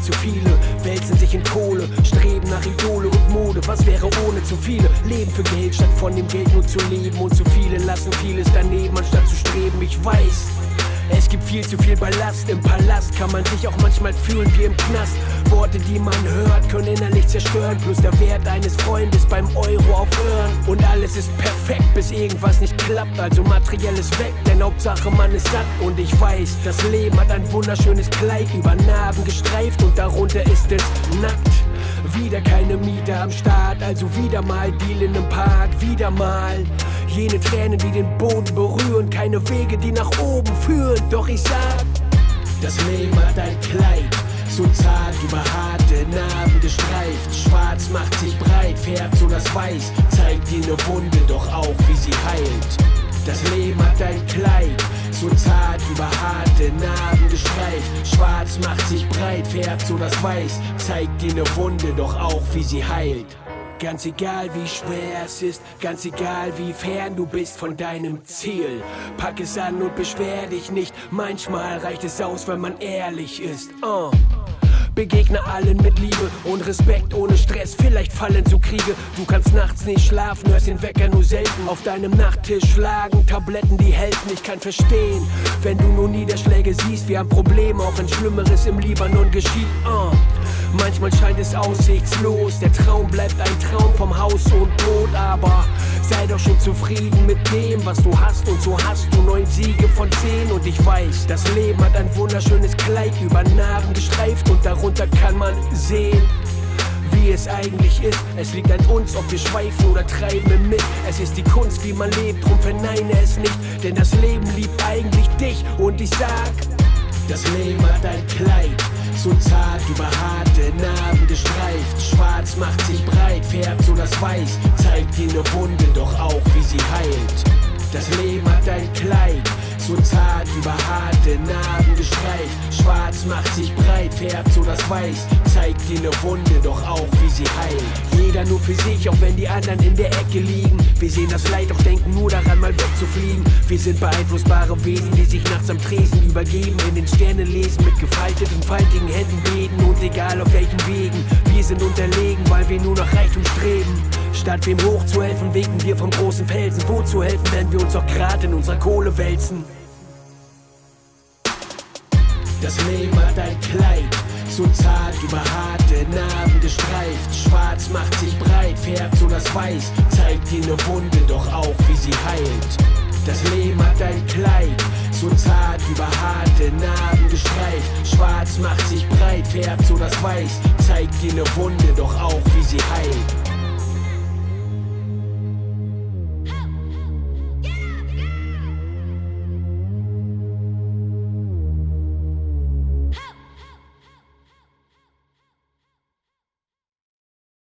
zu viele wälzen sich in Kohle, streben nach Idole und Mode. Was wäre ohne zu viele? Leben für Geld, statt von dem Geld nur zu leben. Und zu viele lassen vieles daneben, anstatt zu streben. Ich weiß, viel zu viel Ballast im Palast, kann man sich auch manchmal fühlen wie im Knast. Worte, die man hört, können innerlich zerstören. Plus der Wert eines Freundes beim Euro aufhören. Und alles ist perfekt, bis irgendwas nicht klappt. Also materielles weg, denn Hauptsache man ist satt. Und ich weiß, das Leben hat ein wunderschönes Kleid über Narben gestreift und darunter ist es nackt. Wieder keine Miete am Start, also wieder mal Dealen im Park, wieder mal Jene Tränen, die den Boden berühren, keine Wege, die nach oben führen. Doch ich sag, das Leben hat ein Kleid, so zart über harte Narben gestreift. Schwarz macht sich breit, färbt so das Weiß, zeigt dir eine Wunde, doch auch wie sie heilt. Das Leben hat ein Kleid, so zart über harte Narben gestreift. Schwarz macht sich breit, färbt so das Weiß, zeigt dir eine Wunde, doch auch wie sie heilt. Ganz egal wie schwer es ist, ganz egal wie fern du bist von deinem Ziel. Pack es an und beschwer dich nicht. Manchmal reicht es aus, wenn man ehrlich ist. Uh. Begegne allen mit Liebe und Respekt ohne Stress. Vielleicht fallen zu Kriege. Du kannst nachts nicht schlafen, hörst den Wecker nur selten. Auf deinem Nachttisch schlagen Tabletten, die helfen. Ich kann verstehen, wenn du nur Niederschläge siehst. Wir haben Probleme, auch wenn Schlimmeres im Libanon geschieht. Uh. Manchmal scheint es aussichtslos. Der Traum bleibt ein Traum vom Haus und Brot, aber sei doch schon zufrieden mit dem, was du hast. Und so hast du neun Siege von zehn. Und ich weiß, das Leben hat ein wunderschönes Kleid über Narben gestreift und darunter kann man sehen wie es eigentlich ist. Es liegt an uns, ob wir schweifen oder treiben mit. Es ist die Kunst, wie man lebt, drum verneine es nicht. Denn das Leben liebt eigentlich dich und ich sag, das Leben hat ein Kleid so zart über harte Narben gestreift. Schwarz macht sich breit, färbt so das Weiß, zeigt dir eine Wunde, doch auch wie sie heilt. Das Leben hat ein Kleid, so zart über harte Narben gestreift. Schwarz macht sich breit, färbt so das Weiß, zeigt dir eine Wunde, doch auch wie sie heilt. Jeder nur für sich, auch wenn die anderen in der Ecke liegen. Wir sehen das Leid, doch denken nur daran, mal wegzufliegen. Wir sind beeinflussbare Wesen, die sich nachts am Tresen übergeben, in den Sternen lesen, mit gefalteten, faltigen Händen beten und egal auf welchen Wegen. Wir sind unterlegen, weil wir nur nach Reichtum streben. Statt wem hochzuhelfen, winken wir vom großen Felsen. Wo zu helfen, wenn wir uns doch gerade in unserer Kohle wälzen? Das Leben hat ein Kleid, so zart über harte Narben gestreift. Schwarz macht sich breit, färbt so das Weiß, zeigt dir eine Wunde, doch auch wie sie heilt. Das Leben hat ein Kleid, so zart über harte Narben gestreift. Schwarz macht sich breit, färbt so das Weiß, zeigt dir eine Wunde, doch auch wie sie